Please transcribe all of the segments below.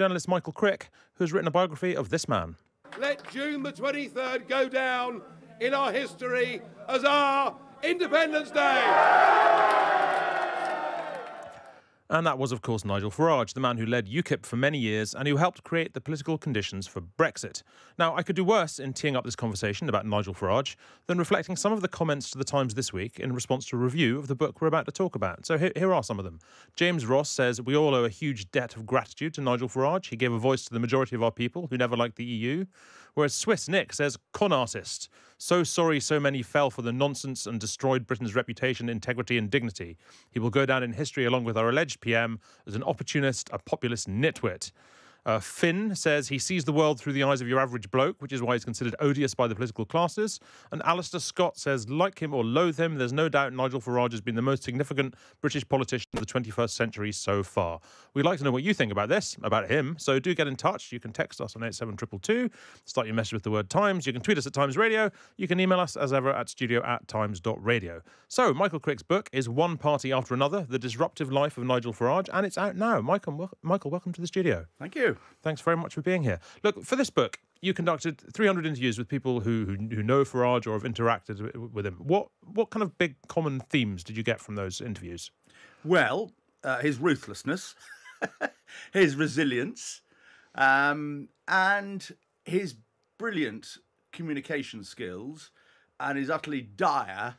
journalist Michael Crick, who has written a biography of this man. Let June the 23rd go down in our history as our Independence Day. And that was, of course, Nigel Farage, the man who led UKIP for many years and who helped create the political conditions for Brexit. Now, I could do worse in teeing up this conversation about Nigel Farage than reflecting some of the comments to the Times this week in response to a review of the book we're about to talk about. So here, here are some of them. James Ross says, We all owe a huge debt of gratitude to Nigel Farage. He gave a voice to the majority of our people who never liked the EU. Whereas Swiss Nick says, Con artist. So sorry so many fell for the nonsense and destroyed Britain's reputation, integrity, and dignity. He will go down in history along with our alleged PM as an opportunist, a populist nitwit. Uh, Finn says he sees the world through the eyes of your average bloke, which is why he's considered odious by the political classes. And Alistair Scott says, like him or loathe him, there's no doubt Nigel Farage has been the most significant British politician of the 21st century so far. We'd like to know what you think about this, about him. So do get in touch. You can text us on 87222, start your message with the word Times. You can tweet us at Times Radio. You can email us as ever at studio at times.radio. So Michael Crick's book is One Party After Another, The Disruptive Life of Nigel Farage, and it's out now. Michael, Michael welcome to the studio. Thank you. Thanks very much for being here. Look, for this book, you conducted 300 interviews with people who, who, who know Farage or have interacted with him. What what kind of big common themes did you get from those interviews? Well, uh, his ruthlessness, his resilience, um, and his brilliant communication skills, and his utterly dire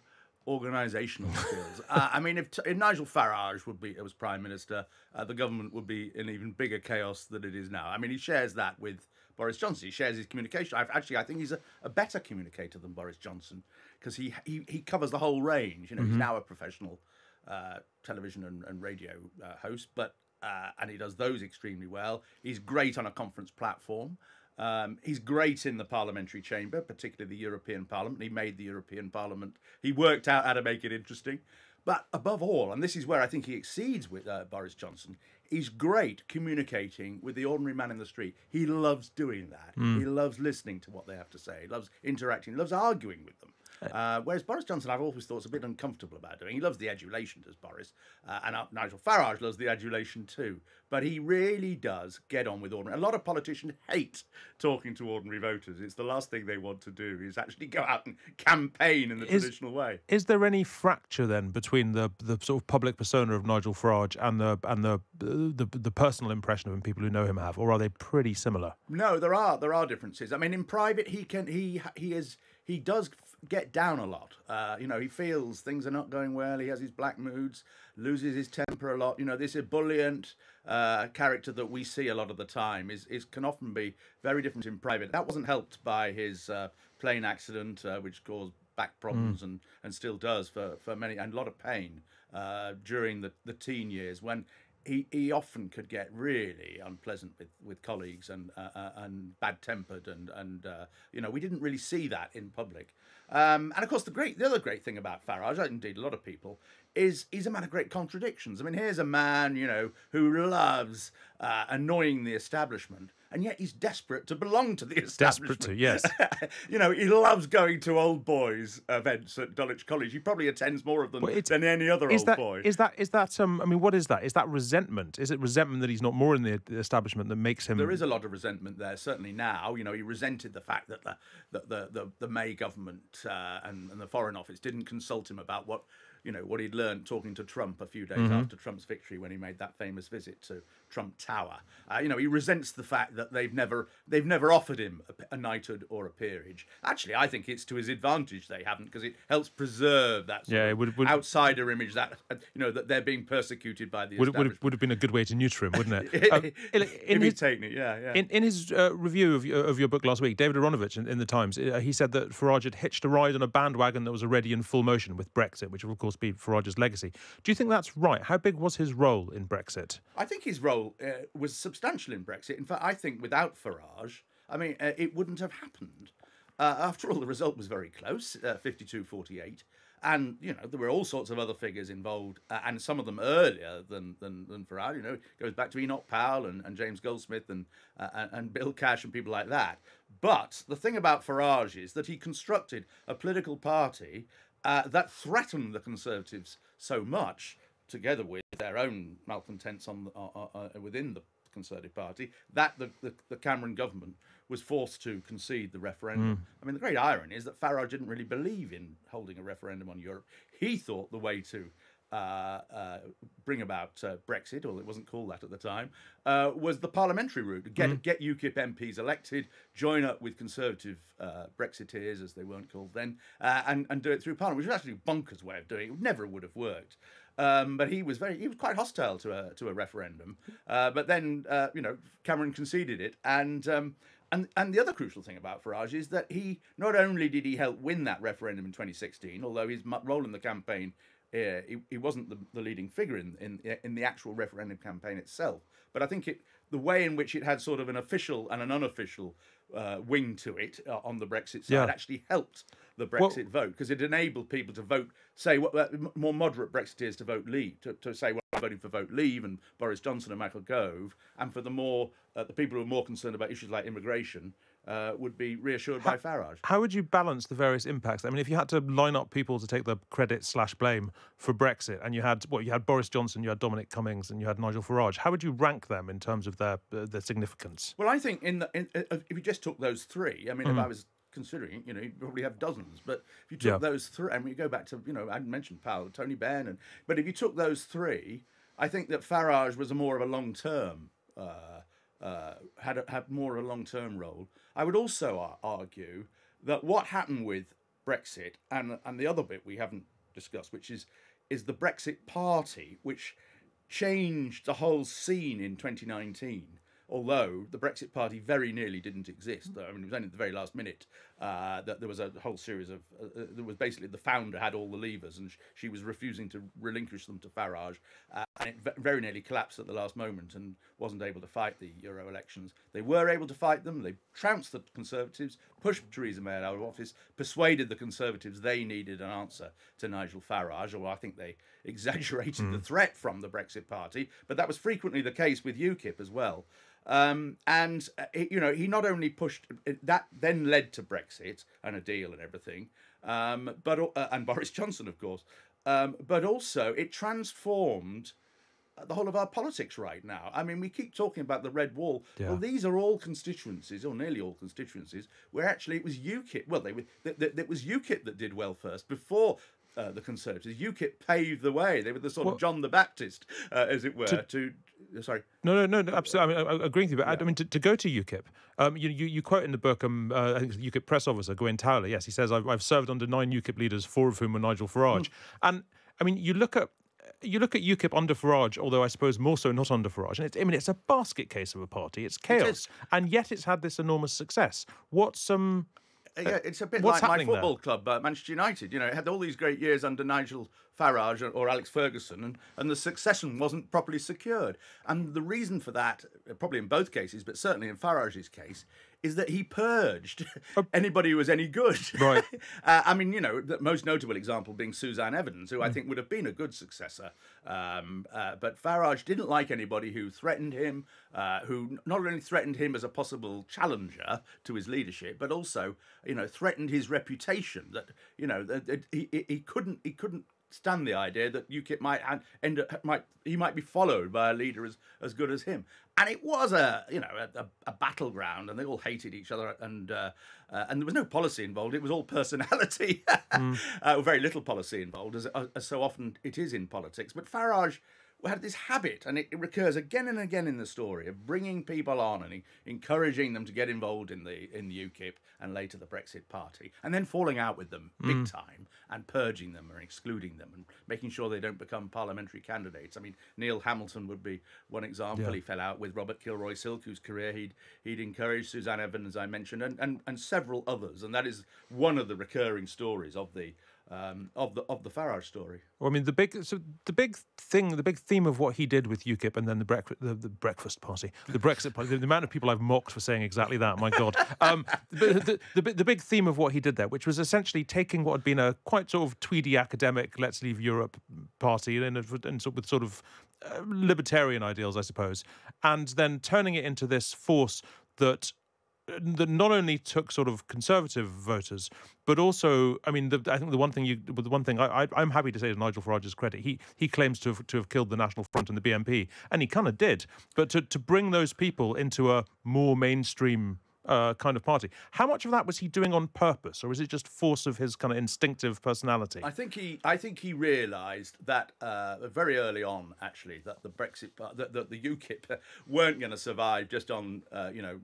organisational skills. Uh, I mean, if, if, Nigel Farage would be was prime minister, uh, the government would be in even bigger chaos than it is now. I mean, he shares that with Boris Johnson. He shares his communication. I've, actually, I think he's a, a, better communicator than Boris Johnson because he, he he covers the whole range. You know, mm-hmm. he's now a professional uh, television and, and radio uh, host, but uh, and he does those extremely well. He's great on a conference platform. Um, he's great in the parliamentary chamber, particularly the European Parliament. He made the European Parliament. He worked out how to make it interesting. But above all, and this is where I think he exceeds with uh, Boris Johnson, he's great communicating with the ordinary man in the street. He loves doing that. Mm. He loves listening to what they have to say. He loves interacting. He loves arguing with them. Uh, whereas Boris Johnson, I've always thought is a bit uncomfortable about doing. He loves the adulation, does Boris, uh, and uh, Nigel Farage loves the adulation too. But he really does get on with ordinary. A lot of politicians hate talking to ordinary voters. It's the last thing they want to do is actually go out and campaign in the is, traditional way. Is there any fracture then between the the sort of public persona of Nigel Farage and the and the the, the personal impression of him people who know him have, or are they pretty similar? No, there are there are differences. I mean, in private, he can he he is he does get down a lot. Uh, you know, he feels things are not going well. He has his black moods, loses his temper a lot. You know, this ebullient uh, character that we see a lot of the time is, is can often be very different in private. That wasn't helped by his uh, plane accident, uh, which caused back problems mm. and, and still does for, for many and a lot of pain uh, during the, the teen years when he, he often could get really unpleasant with, with colleagues and uh, uh, and bad tempered and and uh, you know we didn't really see that in public. Um, and of course the great the other great thing about Farage, indeed a lot of people, is he's a man of great contradictions. I mean, here's a man, you know, who loves uh, annoying the establishment, and yet he's desperate to belong to the establishment. Desperate to, yes. you know, he loves going to old boys events at Dulwich College. He probably attends more of them than any other is old that, boy. Is that is that um? I mean, what is that? Is that resentment? Is it resentment that he's not more in the establishment that makes him? There is a lot of resentment there. Certainly now, you know, he resented the fact that the the the, the, the May government uh, and, and the Foreign Office didn't consult him about what you know what he'd learned talking to Trump a few days mm-hmm. after Trump's victory when he made that famous visit to Trump Tower. Uh, you know, he resents the fact that they've never they've never offered him a, a knighthood or a peerage. Actually, I think it's to his advantage they haven't because it helps preserve that yeah, it would, would, outsider image that uh, you know that they're being persecuted by the would, would, have, would have been a good way to neuter him, wouldn't it? um, in, in his technique, yeah, yeah. In, in his uh, review of, of your book last week, David Aaronovitch in, in the Times, uh, he said that Farage had hitched a ride on a bandwagon that was already in full motion with Brexit, which will of course be Farage's legacy. Do you think that's right? How big was his role in Brexit? I think his role uh, was substantial in Brexit. In fact, I think without Farage, I mean, uh, it wouldn't have happened. Uh, after all, the result was very close, uh, 52-48. And, you know, there were all sorts of other figures involved, uh, and some of them earlier than, than, than Farage. You know, it goes back to Enoch Powell and, and James Goldsmith and, uh, and, Bill Cash and people like that. But the thing about Farage is that he constructed a political party uh, that threatened the Conservatives so much, together with their own malcontents on the, uh, uh, uh within the Conservative Party, that the, the, the Cameron government was forced to concede the referendum. I mean, the great irony is that Farage didn't really believe in holding a referendum on Europe. He thought the way to uh, uh, bring about uh, Brexit, or it wasn't called that at the time, uh, was the parliamentary route. Get get UKIP MPs elected, join up with Conservative uh, Brexiteers, as they weren't called then, uh, and and do it through Parliament, which was actually a bonkers way of doing it. It never would have worked. Um, but he was very he was quite hostile to a to a referendum. but then you know Cameron conceded it, and um, and and the other crucial thing about Farage is that he not only did he help win that referendum in 2016, although his role in the campaign uh, he, he wasn't the, the leading figure in, in in the actual referendum campaign itself. But I think it the way in which it had sort of an official and an unofficial uh, wing to it uh, on the Brexit side Yeah. actually helped the Brexit vote because it enabled people to vote, say, what, uh, more moderate Brexiteers to vote Leave, to, to say, well, I'm voting for vote Leave and Boris Johnson and Michael Gove, and for the more uh, the people who are more concerned about issues like immigration uh, would be reassured by Farage. How would you balance the various impacts? I mean, if you had to line up people to take the credit slash blame for Brexit, and you had what you had Boris Johnson, you had Dominic Cummings, and you had Nigel Farage, how would you rank them in terms of their uh, their significance? Well, I think in, the, in uh, if you just took those three, I mean, if I was considering, you know, you probably have dozens. But if you took Yeah. those three, and we go back to, you know, I mentioned Powell, Tony Benn, and but if you took those three, I think that Farage was a more of a long term. Uh, uh, had a, had more of a long term role. I would also ar- argue that what happened with Brexit and and the other bit we haven't discussed, which is is the Brexit Party, which changed the whole scene in 2019. Although the Brexit Party very nearly didn't exist, I mean, it was only at the very last minute uh, that there was a whole series of. Uh, uh, there was basically the founder had all the levers, and sh- she was refusing to relinquish them to Farage, uh, and it ve- very nearly collapsed at the last moment and wasn't able to fight the Euro elections. They were able to fight them. They trounced the Conservatives, pushed Theresa May out of office, persuaded the Conservatives they needed an answer to Nigel Farage, or I think they exaggerated the threat from the Brexit Party, but that was frequently the case with UKIP as well. Um, and uh, you know he not only pushed that, then led to Brexit and a deal and everything, um, but uh, and Boris Johnson, of course, um, but also it transformed the whole of our politics right now. I mean, we keep talking about the red wall. Yeah. Well, these are all constituencies, or nearly all constituencies, where actually it was UKIP. Well, they were. Th- th- it was UKIP that did well first before. Uh, the Conservatives, UKIP paved the way. They were the sort Well- of John the Baptist, uh, as it were. To, sorry, No, no, no, no absolutely. I mean, I, agree with you. But I, I mean, to, to go to UKIP, um, you, you you quote in the book, um, uh, I think UKIP press officer Gawain Towler. Yes, he says I've, I've served under nine UKIP leaders, four of whom were Nigel Farage. And I mean, you look at you look at UKIP under Farage, although I suppose more so not under Farage. And it's, I mean, it's a basket case of a party. It's chaos, is. and yet it's had this enormous success. What's um, Uh, yeah, it's a bit what's like my happening there? football club, uh, Manchester United. You know, it had all these great years under Nigel Farage or, or Alex Ferguson, and, and the succession wasn't properly secured. And the reason for that, uh, probably in both cases, but certainly in Farage's case, is that he purged anybody who was any good. Right. uh, I mean, you know, the most notable example being Suzanne Evans, who I think would have been a good successor. Um, uh, but Farage didn't like anybody who threatened him, uh, who not only threatened him as a possible challenger to his leadership, but also, you know, threatened his reputation. That you know, that, that he he couldn't he couldn't stand the idea that UKIP might end up might he might be followed by a leader as as good as him. And it was a you know a, a, battleground, and they all hated each other, and uh, uh, and there was no policy involved. It was all personality, uh, very little policy involved, as, as so often it is in politics. But Farage had this habit, and it, it recurs again and again in the story of bringing people on and en- encouraging them to get involved in the in the UKIP and later the Brexit Party, and then falling out with them big mm. time and purging them or excluding them and making sure they don't become parliamentary candidates. I mean, Neil Hamilton would be one example. Yeah. He fell out with Robert Kilroy Silk, whose career he'd he'd encouraged, Suzanne Evans, as I mentioned, and, and, and several others, and that is one of the recurring stories of the um, of the of the Farage story. Well, I mean, the big so the big thing, the big theme of what he did with UKIP and then the breakfast, the, the breakfast party, the Brexit party, the, the amount of people I've mocked for saying exactly that, my God. Um, the, the, the, the big theme of what he did there, which was essentially taking what had been a quite sort of tweedy academic, let's leave Europe party, and, and sort- with sort of uh, libertarian ideals, I suppose, and then turning it into this force that that not only took sort of conservative voters, but also, I mean, the, I think the one thing you, the one thing I, I, am happy to say to Nigel Farage's credit, he he claims to have, to have killed the National Front and the BNP, and he kind of did. But to to bring those people into a more mainstream uh, kind of party. How much of that was he doing on purpose, or is it just force of his kind of instinctive personality? I think he, I think he realised that uh, very early on, actually, that the Brexit, that, that the UKIP weren't going to survive just on, uh, you know,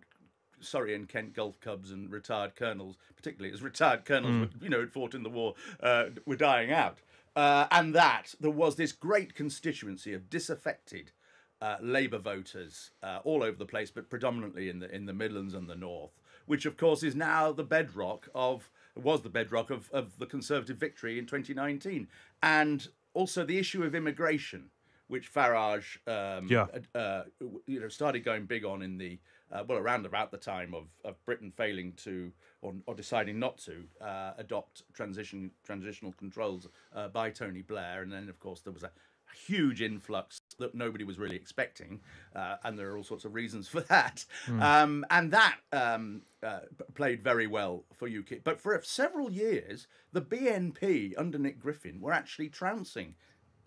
Surrey and Kent Golf Cubs and retired colonels, particularly as retired colonels, mm. were, you know, had fought in the war, uh, were dying out. Uh, and that there was this great constituency of disaffected uh, Labour voters uh, all over the place, but predominantly in the in the Midlands and the North, which of course is now the bedrock of was the bedrock of, of the Conservative victory in 2019, and also the issue of immigration, which Farage um, yeah. uh, you know started going big on in the uh, well around about the time of, of Britain failing to or, or deciding not to uh, adopt transition transitional controls uh, by Tony Blair, and then of course there was a huge influx that nobody was really expecting, uh, and there are all sorts of reasons for that. Mm. Um, and that um, uh, played very well for UKIP. But for several years, the BNP under Nick Griffin were actually trouncing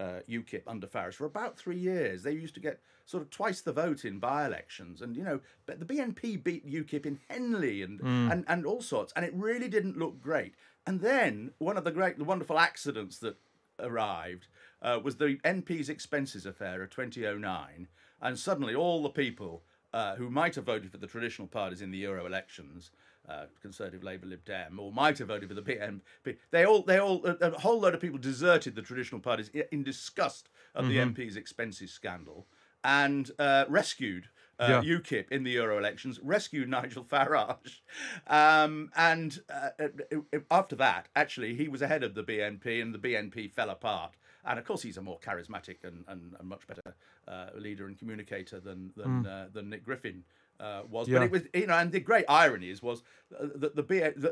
uh, UKIP under Farage for about three years. They used to get sort of twice the vote in by-elections, and you know, but the BNP beat UKIP in Henley and mm. and and all sorts, and it really didn't look great. And then one of the great, the wonderful accidents that arrived uh, was the MP's expenses affair of 2009, and suddenly all the people uh, who might have voted for the traditional parties in the Euro elections, uh, Conservative, Labour, Lib Dem, or might have voted for the BNP, they all, they all, a, a whole load of people deserted the traditional parties in disgust of mm-hmm. the MP's expenses scandal and uh, rescued uh, yeah. UKIP in the Euro elections, rescued Nigel Farage. Um, and uh, uh after that, actually, he was ahead of the BNP, and the BNP fell apart. And of course, he's a more charismatic and, and, and much better uh, leader and communicator than than, mm. than Nick Griffin. Uh, was. Yeah. But it was, you know, and the great irony is was that the,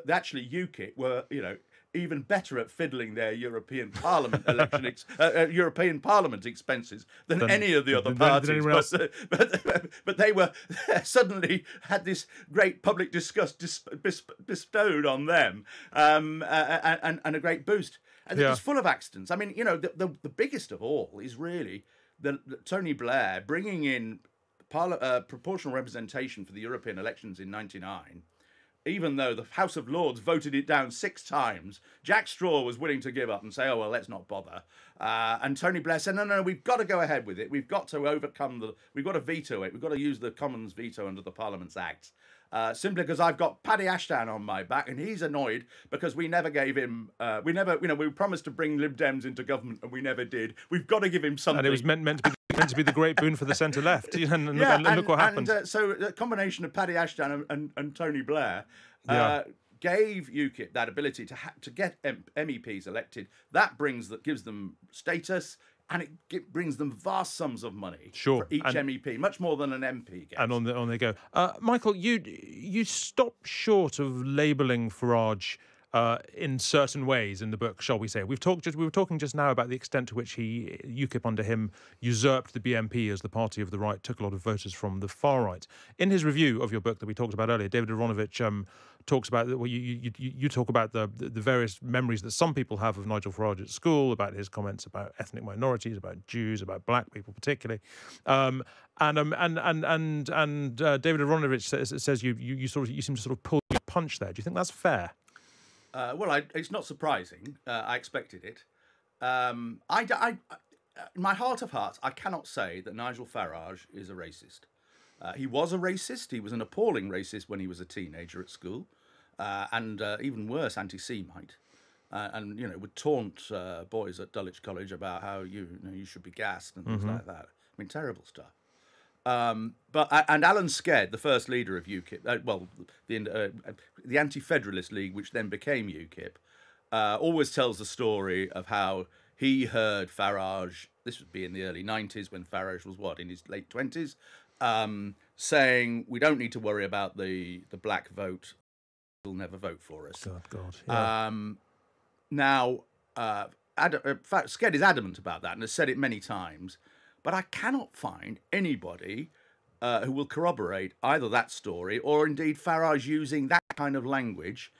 the actually UKIP were, you know, even better at fiddling their European Parliament election, ex- uh, uh, European Parliament expenses than, than any of the other parties. But, uh, but, but, they were suddenly had this great public disgust dis- bestowed on them, um, uh, and, and a great boost. And yeah. it's full of accidents. I mean, you know, the, the, the biggest of all is really the, the Tony Blair bringing in uh, proportional representation for the European elections in '99 even though the House of Lords voted it down six times, Jack Straw was willing to give up and say, oh, well, let's not bother. Uh, and Tony Blair said, no, no, we've got to go ahead with it. We've got to overcome the, we've got to veto it. We've got to use the Commons veto under the Parliament's Act. Uh, simply because I've got Paddy Ashdown on my back, and he's annoyed because we never gave him, uh, we never, you know, we promised to bring Lib Dems into government, and we never did. We've got to give him something. And it was meant meant to be meant to be the great boon for the centre left, and, and, yeah, and, and, look what happened. And, uh, so the combination of Paddy Ashdown and, and, Tony Blair uh, yeah. gave UKIP that ability to ha- to get M- MEPs elected. That brings that gives them status. And it, brings them vast sums of money sure. for each and, MEP, much more than an MP gets. And on the, on they go. Uh, Michael, you you stop short of labelling Farage uh, in certain ways in the book, shall we say? We've talked. Just, we were talking just now about the extent to which he UKIP under him usurped the BNP as the party of the right, took a lot of voters from the far right. In his review of your book that we talked about earlier, David Aaronovitch um, talks about well, you, you, you talk about the, the various memories that some people have of Nigel Farage at school, about his comments about ethnic minorities, about Jews, about black people particularly, um, and um, and and and and uh, David Aaronovitch says, says you, you you sort of you seem to sort of pull your punch there. Do you think that's fair? Uh, well, I, it's not surprising. Uh, I expected it. Um, I, I, I, in my heart of hearts, I cannot say that Nigel Farage is a racist. Uh, he was a racist. He was an appalling racist when he was a teenager at school, uh, and uh, even worse, anti-Semite. Uh, and you know, would taunt boys at Dulwich College about how you, you, know, you should be gassed and things mm-hmm. like that. I mean, terrible stuff. Um, but and Alan Sked, the first leader of UKIP, uh, well, the uh, the Anti-Federalist League, which then became UKIP, uh, always tells the story of how he heard Farage. This would be in the early '90s when Farage was what in his late 20s, um, saying we don't need to worry about the the black vote. they'll never vote for us. God, God. Yeah. Um, now, uh, Ad- uh, Sked is adamant about that and has said it many times. But I cannot find anybody uh, who will corroborate either that story or indeed Farage using that kind of language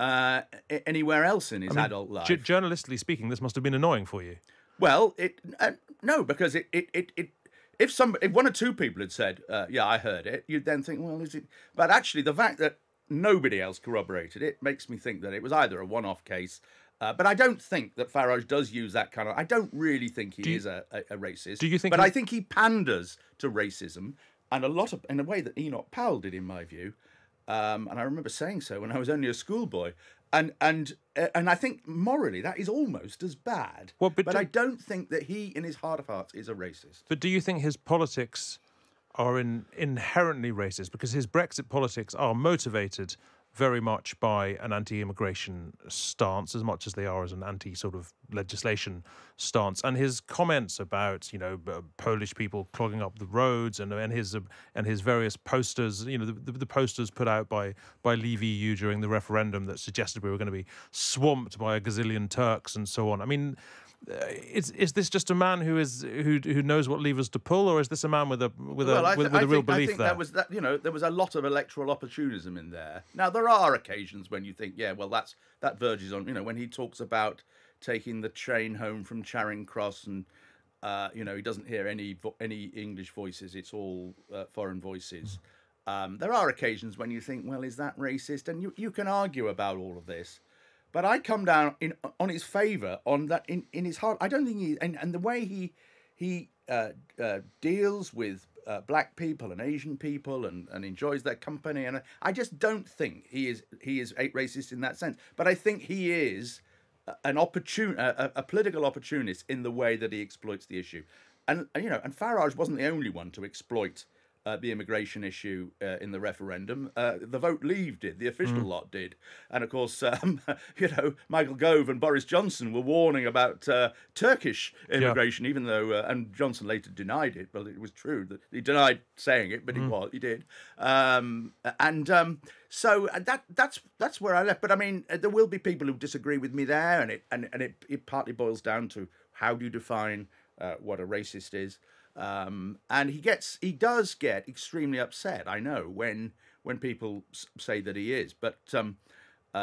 uh, anywhere else in his adult life. J- journalistically speaking, this must have been annoying for you. Well, it uh, no, because it it, it, it if some if one or two people had said, uh, "Yeah, I heard it," you'd then think, "Well, is it?" But actually, the fact that nobody else corroborated it makes me think that it was either a one-off case. Uh, but I don't think that Farage does use that kind of. I don't really think he you- is a, a, a racist. do you think But he- I think he panders to racism, and a lot of in a way that Enoch Powell did, in my view. Um, and I remember saying so when I was only a schoolboy. And and uh, and I think morally that is almost as bad. Well, but but do- I don't think that he, in his heart of hearts, is a racist. But do you think his politics are in, inherently racist? Because his Brexit politics are motivated very much by an anti-immigration stance, as much as they are as an anti sort of legislation stance. And his comments about you know Polish people clogging up the roads and and his and his various posters, you know, the, the, posters put out by by Leave EU during the referendum that suggested we were going to be swamped by a gazillion Turks and so on. I mean is is this just a man who is who who knows what levers to pull, or is this a man with a with a I, with, th- with I a real think, I think there? that was that. You know, there was a lot of electoral opportunism in there. Now there are occasions when you think, yeah, well, that's that verges on. You know, when he talks about taking the train home from Charing Cross and. Uh, you know, he doesn't hear any vo- any English voices. It's all uh, foreign voices. Um, there are occasions when you think, well, is that racist? And you, you can argue about all of this. But I come down in on his favour on that in, in his heart. I don't think he and, and the way he he uh, uh, deals with uh, black people and Asian people and, and enjoys their company and I just don't think he is he is racist in that sense. But I think he is an opportun a, a- political opportunist in the way that he exploits the issue. And, you know, and Farage wasn't the only one to exploit uh, the immigration issue uh, in the referendum. Uh, the Vote Leave did, the official lot did, and of course, um, you know, Michael Gove and Boris Johnson were warning about uh, Turkish immigration, even though, uh, and Johnson later denied it. but it was true that he denied saying it, but he was, he did. Um, and um, so uh, that that's that's where I left. But I mean, there will be people who disagree with me there, and it and, and it, it partly boils down to how do you define uh, what a racist is. Um, and he gets he does get extremely upset. I know when when people say that he is, but um, uh,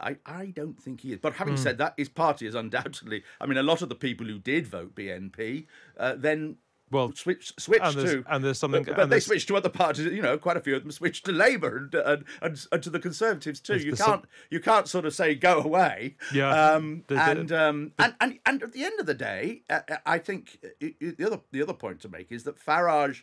I I don't think he is. But having said that, his party is undoubtedly. I mean, a lot of the people who did vote BNP uh, then. Well, switched switched and to and there's something- but, and but they switched to other parties. You know, quite a few of them switched to Labour and and, and, and to the Conservatives too. You can't some- you can't sort of say go away. Yeah. Um, The- the- and, um, and and and at the end of the day, uh, uh, I think uh, the other the other point to make is that Farage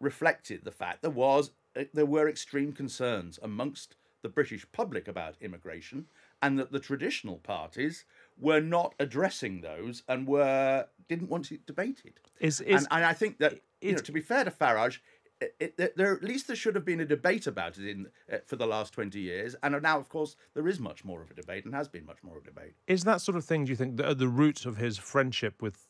reflected the fact there was uh, there were extreme concerns amongst the British public about immigration, and that the traditional parties were not addressing those and were didn't want it debated. Is- is- and, and I think that you know, to be fair to Farage. It, it, there- at least there should have been a debate about it in uh, for the last twenty years, and now, of course, there is much more of a debate, and has been much more of a debate. is that sort of thing? Do you think the, the root of his friendship with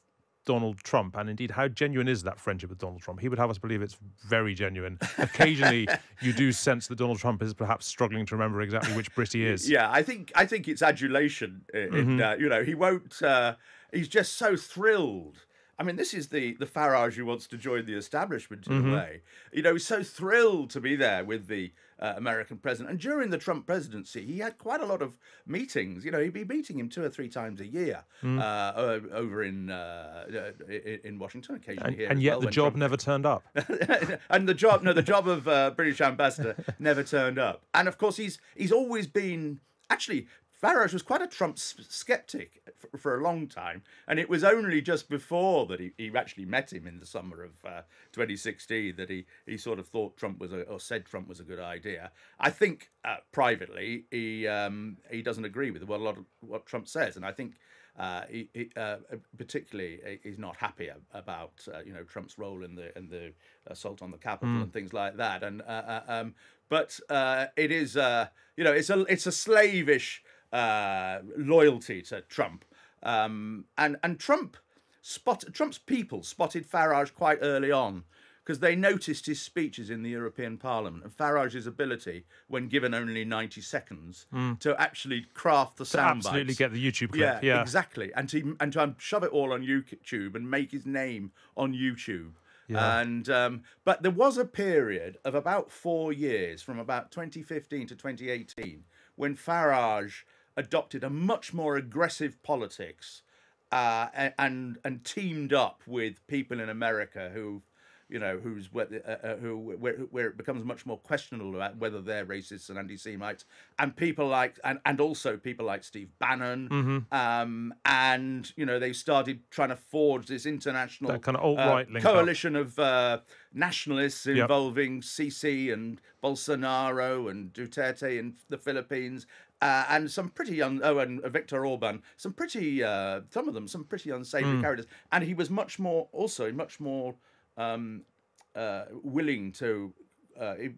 Donald Trump, and indeed how genuine is that friendship with Donald Trump? He would have us believe it's very genuine. Occasionally, you do sense that Donald Trump is perhaps struggling to remember exactly which Brit he is. Yeah, I think I think it's adulation. In, Mm-hmm. uh, you know, he won't. Uh, he's just so thrilled. I mean, this is the the Farage who wants to join the establishment in Mm-hmm. a way. You know, he's so thrilled to be there with the uh, American president. And during the Trump presidency, he had quite a lot of meetings. You know, he'd be meeting him two or three times a year Mm. uh, over in uh, uh, in in Washington, occasionally And, here. and yet well, the job Trump- never turned up. and the job no the job of uh, british ambassador never turned up and of course he's he's always been actually Farage was quite a Trump skeptic for, for a long time, and it was only just before that he, he actually met him in the summer of uh, 2016 that he, he sort of thought Trump was a, or said Trump was a good idea. I think uh, privately he um, he doesn't agree with what a lot of what Trump says, and I think uh, he, he, uh, particularly uh, he's not happy about uh, you know Trump's role in the in the assault on the Capitol and things like that. And uh, uh, um, but uh, it is uh, you know it's a it's a slavish uh, loyalty to Trump. Um, and and Trump spot Trump's people spotted Farage quite early on because they noticed his speeches in the European Parliament and Farage's ability, when given only 90 seconds, to actually craft the sound Absolutely bites. get the YouTube clip. Yeah, Yeah, exactly. And to and to shove it all on YouTube and make his name on YouTube. Yeah. And um, but there was a period of about four years, from about 2015 to 2018, when Farage adopted a much more aggressive politics uh, and and teamed up with people in America who. You know, who's where, uh, uh, who where, where it becomes much more questionable about whether they're racists and anti-Semites, and people like and, and also people like Steve Bannon, Mm-hmm. um, and you know they started trying to forge this international That kind of alt-right uh, link up. coalition of uh, nationalists involving Sisi and Bolsonaro and Duterte in the Philippines, uh, and some pretty young oh and Victor Orban, some pretty uh, some of them some pretty unsavory Hmm. characters, and he was much more also much more um, uh, willing to. Uh, it-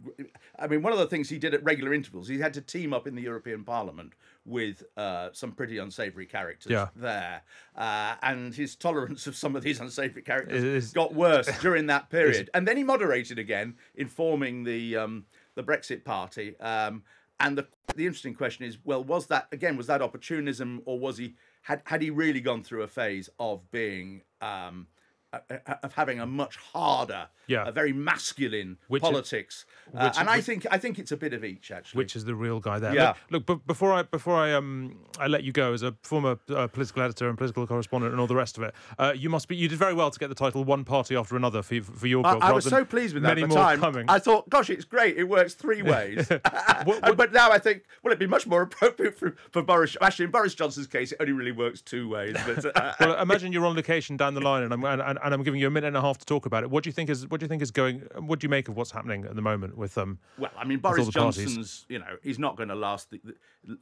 I mean, one of the things he did at regular intervals, he had to team up in the European Parliament with uh, some pretty unsavoury characters Yeah. there, uh, and his tolerance of some of these unsavoury characters is- got worse during that period. And then he moderated again in forming the um, the Brexit Party. Um, and the the interesting question is, well, was that again was that opportunism, or was he had had he really gone through a phase of being um, of having a much harder, Yeah. a very masculine Which is- politics? Uh, which- and I think I think it's a bit of each actually. which is the real guy there. Yeah. Look, look before I before I um I let you go as a former uh, political editor and political correspondent and all the rest of it, uh, you must be you did very well to get the title "One Party After Another" for for your I, book. I rather was so pleased with that Many at the more time. coming. I thought, gosh, it's great. It works three ways. What- Uh, but now I think, well, it'd be much more appropriate for, for Boris. Actually, in Boris Johnson's case, it only really works two ways. But uh, well, imagine you're on location down the line, and I'm and, and and I'm giving you a minute and a half to talk about it. What do you think is what do you think is going? What do you make of what's happening at the moment with um? Well, I mean, Boris the parties. Johnson's, you know, he's not going to last. The,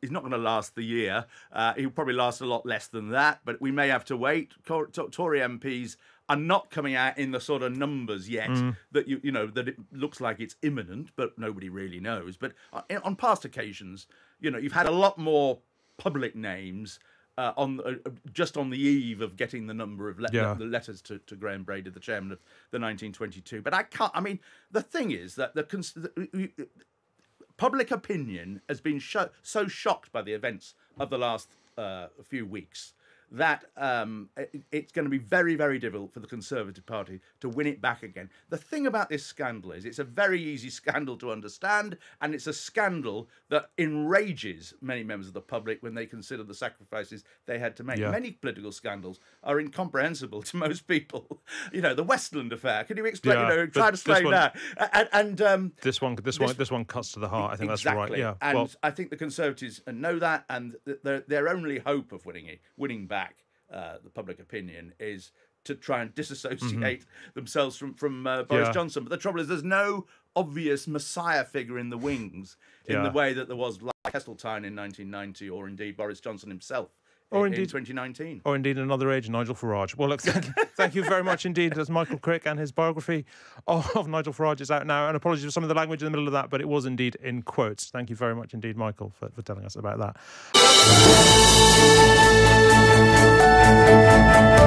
he's not going to last the year. Uh, he'll probably last a lot less than that. But we may have to wait. Tory MPs are not coming out in the sort of numbers yet Mm. that you you know that it looks like it's imminent, but nobody really knows. But on, on past occasions, you know, you've had a lot more public names. Uh, on uh, just on the eve of getting the number of le- Yeah. the letters to, to Graham Brady, the chairman of the 1922. But I can't. I mean, the thing is that the, cons- the public opinion has been sho- so shocked by the events of the last uh, few weeks that um, it- it's going to be very, very difficult for the Conservative Party to win it back again. The thing about this scandal is it's a very easy scandal to understand, and it's a scandal that enrages many members of the public when they consider the sacrifices they had to make. Yeah. Many political scandals are incomprehensible to most people. You know, the Westland affair. Can you explain? Yeah, you know, try to explain one- that. And, and um, This one, this, one, this one cuts to the heart. I think that's right. Yeah. and well, I think the Conservatives know that, and their their only hope of winning it, winning back uh, the public opinion, is to try and disassociate themselves from from uh, Boris Mm-hmm. Yeah. Johnson. But the trouble is, there's no obvious messiah figure in the wings in Yeah. the way that there was like Heseltine in 1990, or indeed Boris Johnson himself. Or in, in indeed- 2019. or indeed another age, Nigel Farage. Well, look, thank, thank you very much indeed. As Michael Crick and his biography of, of Nigel Farage is out now. And apologies for some of the language in the middle of that, but it was indeed in quotes. Thank you very much indeed, Michael, for, for telling us about that. Thank you.